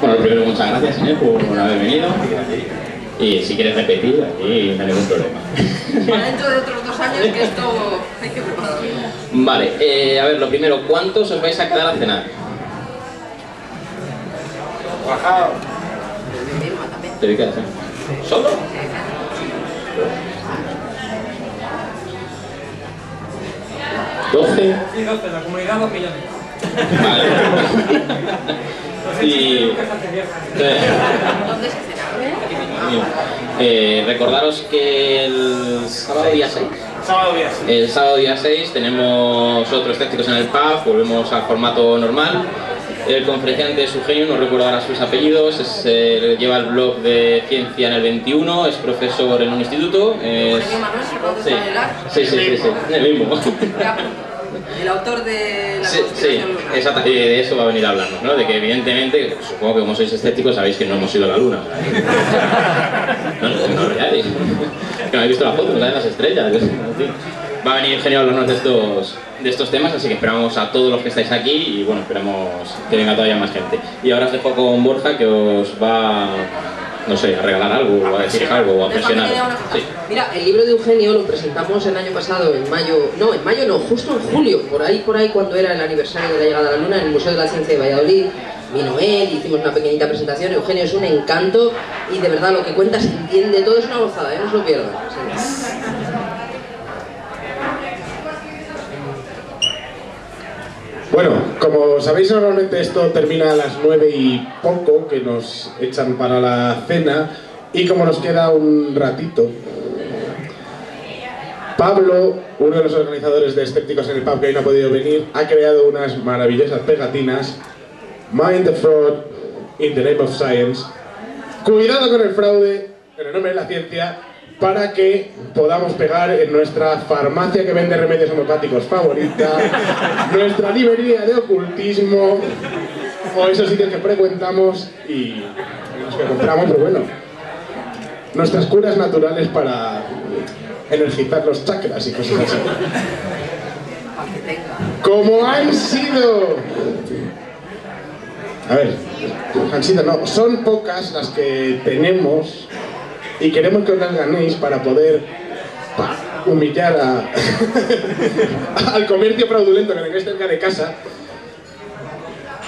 Bueno, primero muchas gracias Inés por haber venido. Y si quieres repetir, aquí no hay ningún problema. Para dentro de otros dos años que esto hay que prepararlo. Vale, eh, a ver, lo primero, ¿cuántos os vais a quedar a cenar? Bajado. ¿Te eh? ¿Solo? ¿12? Sí, 12, la comunidad 2 millones. Eh, recordaros que el sábado día 6 Sábado día. El sábado día 6 tenemos otros escépticos en el pub, volvemos al formato normal. El conferenciante es Eugenio, no recuerdo ahora sus apellidos, es, eh, lleva el blog de Ciencia en el 21, es profesor en un instituto. Es... Sí, sí, sí, sí, sí, el mismo. El autor de la Sí, sí, y de eso va a venir a hablarnos, ¿no? De que evidentemente, supongo que como sois escépticos sabéis que no hemos ido a la luna. No, no, no veáis. Que no habéis visto la foto, no saben las estrellas. Va a venir genial hablarnos de estos, de estos temas, así que esperamos a todos los que estáis aquí y bueno, esperamos que venga todavía más gente. Y ahora os dejo con Borja que os va, no sé, a regalar algo, o a decir algo, o a presionar. Sí. Mira, el libro de Eugenio lo presentamos el año pasado, en mayo, no, en mayo no, justo en julio, por ahí, por ahí, cuando era el aniversario de la llegada a la Luna, en el Museo de la Ciencia de Valladolid. Vino él, hicimos una pequeñita presentación. Eugenio es un encanto y de verdad lo que cuenta se entiende todo, es una gozada, ¿eh? no se lo pierdan. Sí. Bueno, como sabéis normalmente esto termina a las nueve y poco, que nos echan para la cena, y como nos queda un ratito, Pablo, uno de los organizadores de Escépticos en el Pub que hoy no ha podido venir, ha creado unas maravillosas pegatinas, Mind the Fraud in the Name of Science, cuidado con el fraude en el nombre de la ciencia, para que podamos pegar en nuestra farmacia que vende remedios homeopáticos favorita, nuestra librería de ocultismo, o esos sitios que frecuentamos y los que compramos, pero bueno, nuestras curas naturales para energizar los chakras y cosas así. Como han sido... A ver, han sido no, son pocas las que tenemos y queremos que os las ganéis para poder pa, humillar a- al comercio fraudulento que tengáis cerca de casa.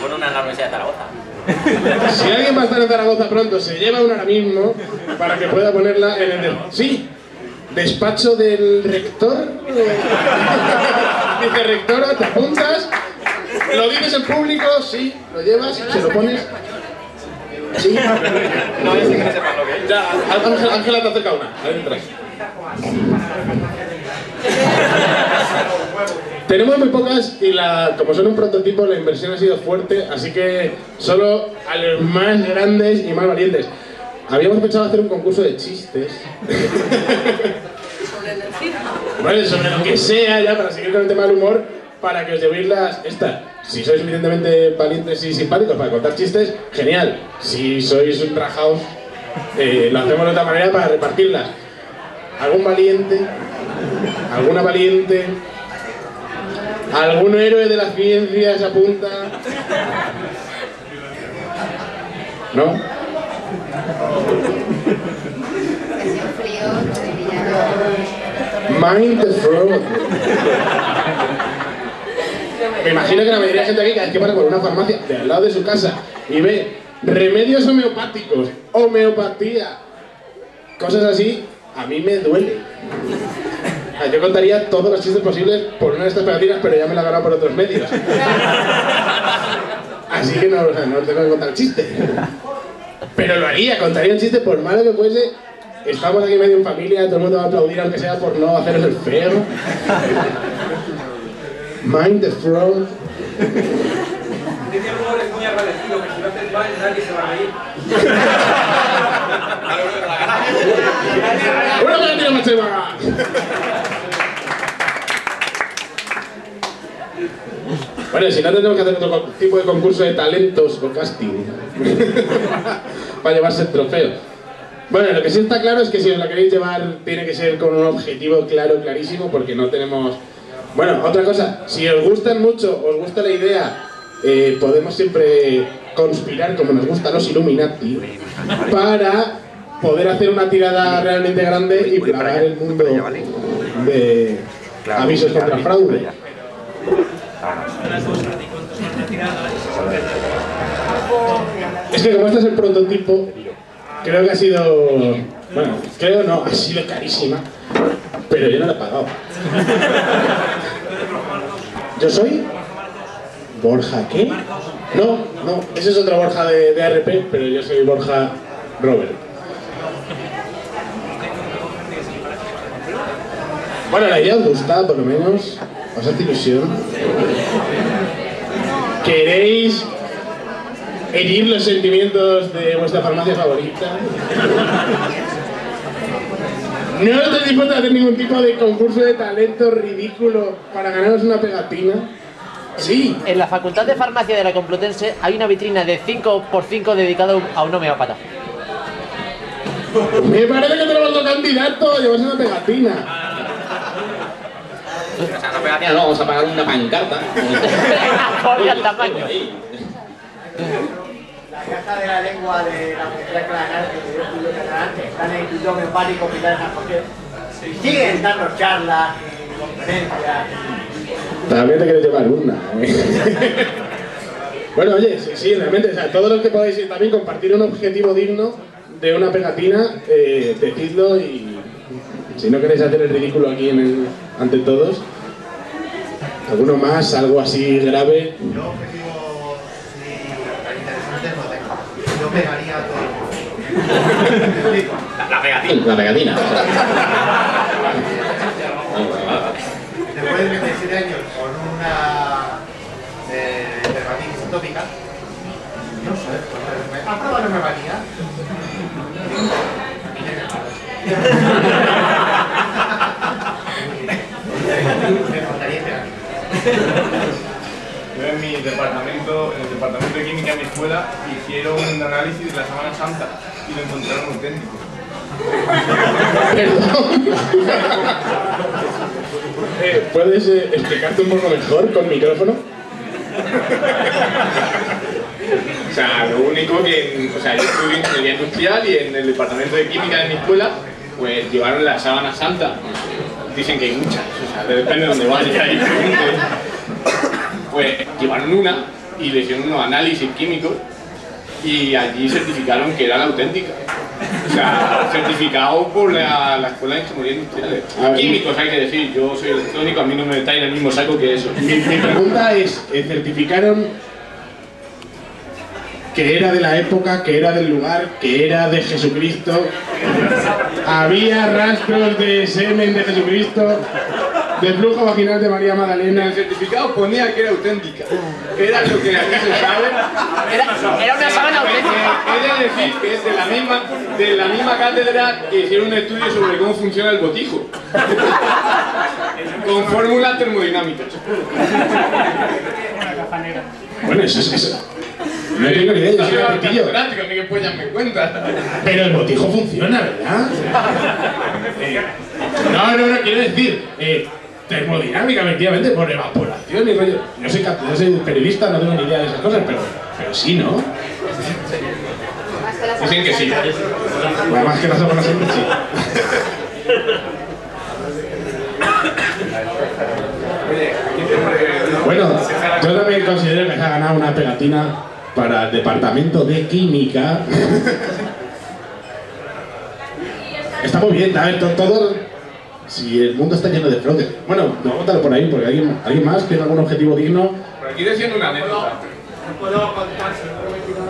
Pon una en la Universidad de Zaragoza. Si alguien va a estar en Zaragoza pronto, se lleva una ahora mismo para que pueda ponerla en el... Sí, despacho del rector. Dice rectora, te apuntas, lo dices en público, sí, lo llevas, se lo pones. Sí. No es que no sepan lo que es. Ya, Ángela, Ángela te acerca una. Ahí detrás. Tenemos muy pocas y la, como son un prototipo la inversión ha sido fuerte, así que solo a los más grandes y más valientes. Habíamos pensado hacer un concurso de chistes, Sobre energía. ¿vale? Sobre lo que sea ya para seguir con el tema del humor, para que os llevéis las estas. Si sois suficientemente valientes y simpáticos para contar chistes, genial. Si sois un rajaos, eh, lo hacemos de otra manera para repartirlas. ¿Algún valiente? ¿Alguna valiente? ¿Algún héroe de la ciencia se apunta? ¿No? Mind the fraud. Me imagino que la mayoría de gente aquí, cada vez que pasa por una farmacia de al lado de su casa y ve remedios homeopáticos, homeopatía, cosas así, a mí me duele. Yo contaría todos los chistes posibles por una de estas pegatinas, pero ya me la he por otros medios. Así que no, no tengo que contar chistes. Pero lo haría, contaría un chiste por malo que fuese. Estamos aquí medio en familia, todo el mundo va a aplaudir aunque sea por no haceros el feo. Mind the fraud. Dice el humor es muy agradecido que si lo haces mal nadie se va a reír. ¡Una más cheva! Bueno, si no tenemos que hacer otro tipo de concurso de talentos o casting para llevarse el trofeo. Bueno, lo que sí está claro es que si os la queréis llevar tiene que ser con un objetivo claro, clarísimo, porque no tenemos... Bueno, otra cosa, si os gustan mucho, os gusta la idea eh, podemos siempre conspirar, como nos gusta a los Illuminati, para poder hacer una tirada realmente grande y plagar el mundo de avisos contra fraude. Es que como este es el prototipo, creo que ha sido... Bueno, creo no, ha sido carísima, pero yo no la he pagado. ¿Yo soy? ¿Borja qué? No, no, ese es otro Borja de, de ARP, pero yo soy Borja Robert. Bueno, la idea os gusta, por lo menos, os hace ilusión. ¿Queréis herir los sentimientos de vuestra farmacia favorita? ¿No estáis dispuestos a hacer ningún tipo de concurso de talento ridículo para ganaros una pegatina? Sí. En la Facultad de Farmacia de la Complutense hay una vitrina de 5x5 dedicada a un homeópata. Me parece que tenemos otro candidato a llevarse una pegatina. O sea, no pegatina, no, vamos a pagar una pancarta. Acorde al tamaño. Caja de la lengua de la Universidad Catalana, que dio estudio catalán, que está en el Instituto Homeopático Pilar de San José, y siguen dando charlas y conferencias. También te quieres llevar una. ¿eh? bueno, oye, sí, sí, realmente, o sea, todos los que podáis también compartir un objetivo digno de una pegatina, eh, decidlo y si no queréis hacer el ridículo aquí en el- ante todos, alguno más, algo así grave. Yo objetivo tan interesante no tengo. Yo pegaría a todo. La pegatina. La pegatina. o sea. Después de 27 años con una eh, dermatitis atópica, no sé, pues, ¿has probado la homeopatía? Me faltaría pegar. En mi departamento, en el departamento de química de mi escuela, hicieron un análisis de la Semana Santa y lo encontraron auténtico. Eh, ¿Puedes eh, explicarte un poco mejor con micrófono? O sea, lo único que, o sea, yo estudié ingeniería industrial y en el departamento de química de mi escuela, pues llevaron la sábana santa. Dicen que hay muchas, o sea, depende de dónde vaya y Pues llevaron una y le hicieron unos análisis químicos y allí certificaron que era la auténtica. O sea, certificado por la, la Escuela de Ingeniería Industrial. A ver. Químicos hay que decir, yo soy electrónico, a mí no me está en el mismo saco que eso. Mi, mi pregunta es, eh, ¿certificaron que era de la época, que era del lugar, que era de Jesucristo? ¿Había rastros de semen de Jesucristo? ¿De flujo vaginal de María En Magdalena? el certificado ponía que era auténtica. Era lo que aquí se sabe. Era, era una sábana auténtica. He de decir que es de la misma, de la misma cátedra que hicieron un estudio sobre cómo funciona el botijo. Con fórmulas termodinámicas. Bueno, eso es eso. No tengo ni idea, yo soy catedrático, ni que pollas me cuentas. Pero el botijo funciona, ¿verdad? Eh, no, no, no, quiero decir, eh, termodinámica, efectivamente, por evaporación y rollo. Yo soy, yo soy periodista, no tengo ni idea de esas cosas, pero, pero sí, ¿no? Dicen que sí. Bueno, más que las siempre sí. Bueno, yo también considero que se ha ganado una pegatina para el departamento de química. Está muy bien, a ver, todo. Si el mundo está lleno de fraudes. Bueno, no contarlo por ahí, porque alguien, alguien más tiene algún objetivo digno. Por aquí diciendo una anécdota. No puedo contar si no me he tirado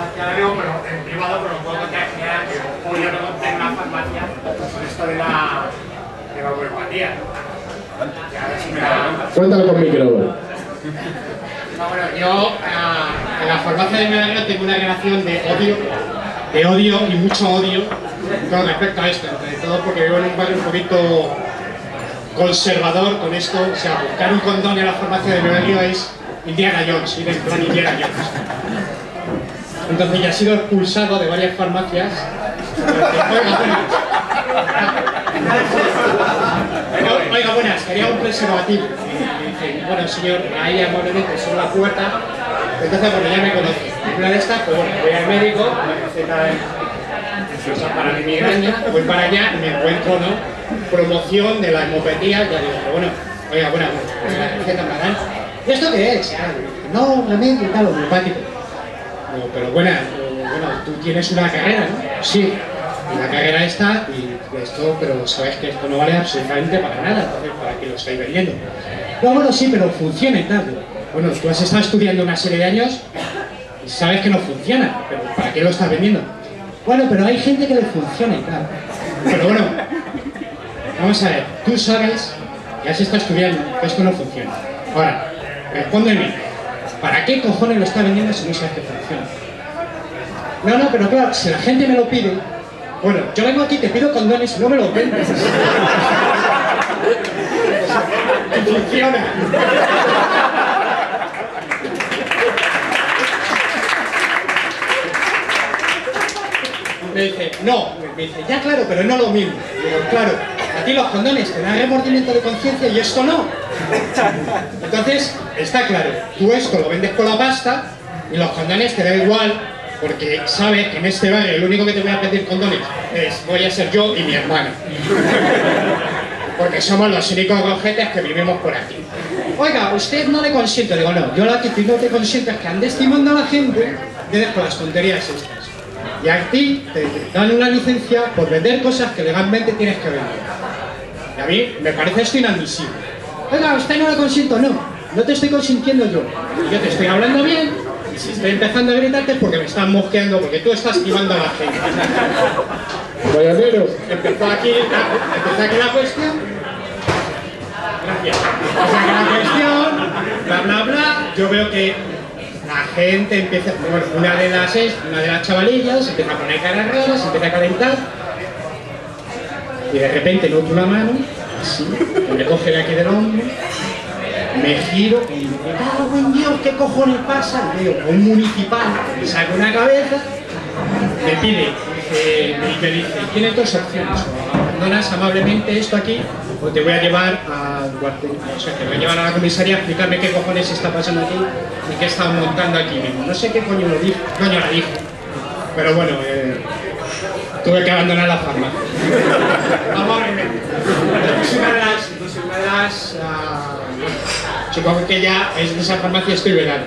hacia la pero en privado, pero puedo contar que yo no conté en una farmacia con esto de la, de la homeopatía. A Cuéntalo con micro. No, bueno, yo ah, en la farmacia de Medellín tengo una relación de odio, de odio y mucho odio con respecto a esto, todo porque vivo en un barrio un poquito conservador con esto, o sea, buscar un condón en la farmacia de Medellín es Indiana Jones, ir en plan Indiana Jones. Entonces ya he sido expulsado de varias farmacias. Oiga, buenas, quería un preservativo. Y dice, bueno, señor, ahí amablemente sobre la puerta Entonces, bueno, ya me conoce. Y una de estas, pues bueno, voy al médico, me receta cosas para mi migraña, voy para allá y me encuentro, ¿no? Promoción de la hemopatía, ya digo, bueno, oiga, bueno, me la dan. ¿Y esto qué es? Ah, no, remedio tal, homeopático. Digo, pero bueno, bueno, tú tienes una carrera, ¿no? Sí. La carrera está, y esto, pero sabes que esto no vale absolutamente para nada, ¿para qué lo estáis vendiendo? No, bueno, sí, pero funciona y tal. Bueno, tú has estado estudiando una serie de años y sabes que no funciona, pero ¿para qué lo estás vendiendo? Bueno, pero hay gente que le funciona tal. Pero bueno, vamos a ver, tú sabes que has estado estudiando que esto no funciona. Ahora, respóndeme, ¿para qué cojones lo está vendiendo si no sabes que funciona? No, no, pero claro, si la gente me lo pide, bueno, yo vengo aquí, te pido condones y no me los vendes. Funciona. Me dice, no, me dice, ya claro, pero no lo mismo. Digo, claro, a ti los condones te dan remordimiento de conciencia y esto no. Entonces, está claro, tú esto lo vendes con la pasta y los condones te da igual porque sabes que en este barrio el único que te voy a pedir condones es voy a ser yo y mi hermana. Porque somos los únicos cojetes que vivimos por aquí. Oiga, usted no le consiente. Digo, no, yo lo que no te consiento es que andes timando a la gente de con las tonterías estas. Y a ti te dan una licencia por vender cosas que legalmente tienes que vender. Y a mí me parece esto inadmisible. Oiga, usted no le consiento, no. No te estoy consintiendo yo. Yo te estoy hablando bien y si estoy empezando a gritarte es porque me están mosqueando, porque tú estás timando a la gente. Valladero. Empezó aquí, empezó aquí la cuestión. Gracias. Empezó aquí la cuestión, bla bla bla. Yo veo que la gente empieza, bueno, una de las una de las chavalillas empieza a poner caras raras, empieza a calentar. Y de repente noto una mano, así, que me coge de aquí del hombro, me giro y me cago en Dios, ¿qué cojones pasa? Y a un municipal, me saca una cabeza, me pide, dice, me dice, tienes dos opciones, abandonas amablemente esto aquí, o te voy a llevar a, o sea, te voy a llevar a la comisaría a explicarme qué cojones está pasando aquí y qué están montando aquí mismo. No sé qué coño lo dijo, coño la dijo, pero bueno, eh, tuve que abandonar la farmacia. Amablemente. Es una de las, es una de las supongo que ya es de esa farmacia estoy verano.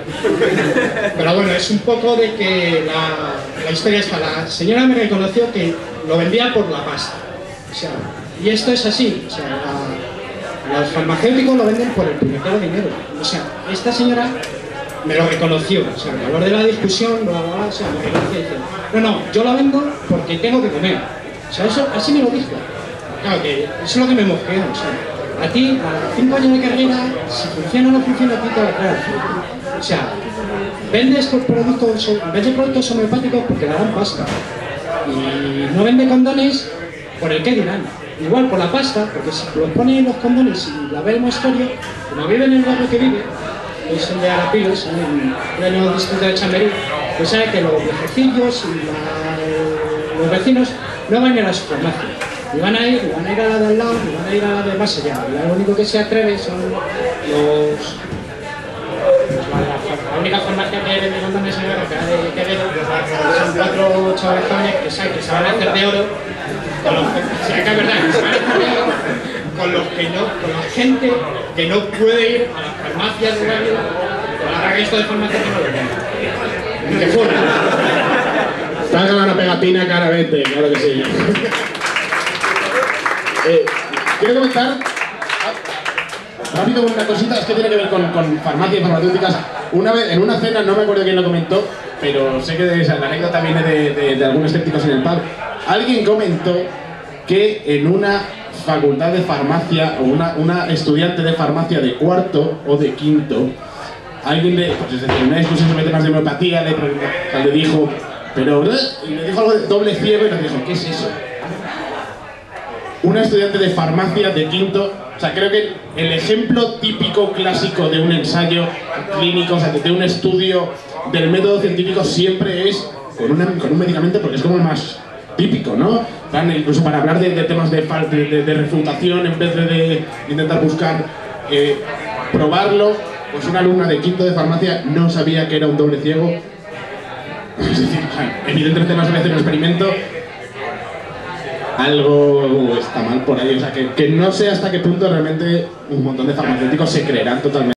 Pero bueno, es un poco de que la, la historia está. La señora me reconoció que lo vendía por la pasta. O sea, y esto es así. O sea, la- los farmacéuticos lo venden por el puñetero dinero. O sea, esta señora me lo reconoció. O sea, el valor de la discusión, bla, bla, bla, o sea, me reconoció dice, no, no, yo lo vendo porque tengo que comer. O sea, eso, así me lo dijo. Claro que eso es lo que me mosquea. O sea, a ti, a cinco años de carrera, si funciona o no funciona, a ti te va a. O sea, vendes productos, vendes productos homeopáticos porque le dan pasta. Y no vende condones por el que dirán. Igual por la pasta, porque si los pone los condones y la ve el mostorio, como vive en el barrio que vive, que es el de Arapiles, en el pleno distrito de Chamberí, pues sabe que los viejecillos y la- los vecinos no van a ir a su farmacia. Y van a ir, y van a ir a la de al lado, y van a ir a la de más allá. Y lo único que se atreve son los la, la- la única farmacia que vende condones en era de Quevedo, son cuatro chavalones que saben que se van a hacer de oro, con los que, a no, con la gente que no puede ir a las farmacias barrio, con la resto de farmacias que no que fuera. Está una pegatina claramente, claro que sí. Eh, quiero comentar rápido una cosita, es que tiene que ver con, con farmacia y farmacéuticas. Una vez, en una cena, no me acuerdo quién lo comentó, pero sé que esa- la anécdota viene de, de- algunos escépticos en el pub. Alguien comentó que en una facultad de farmacia o una, una estudiante de farmacia de cuarto o de quinto, alguien le, pues es decir, una discusión sobre temas de homeopatía, le, le dijo, pero, y le dijo algo de doble ciego y le dijo, ¿qué es eso? Una estudiante de farmacia de quinto, o sea, creo que el ejemplo típico clásico de un ensayo clínico, o sea, de un estudio del método científico siempre es con, con un medicamento porque es como el más típico, ¿no? Incluso para hablar de, temas de, de, de- refutación en vez de, intentar buscar eh, probarlo, pues una alumna de quinto de farmacia no sabía que era un doble ciego. Es decir, evidentemente no se hace un experimento. Algo está mal por ahí, o sea, que, que no sé hasta qué punto realmente un montón de farmacéuticos se creerán totalmente.